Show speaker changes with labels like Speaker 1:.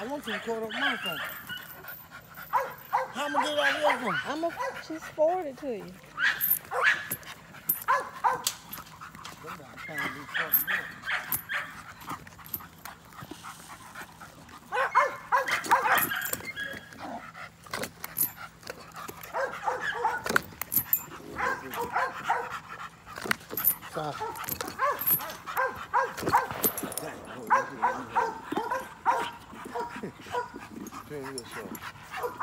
Speaker 1: I want you to record up my phone. How am I get it out of phone?
Speaker 2: I'm gonna just forward it to you.
Speaker 1: Them guys trying to do something else. Stop. Turn this off.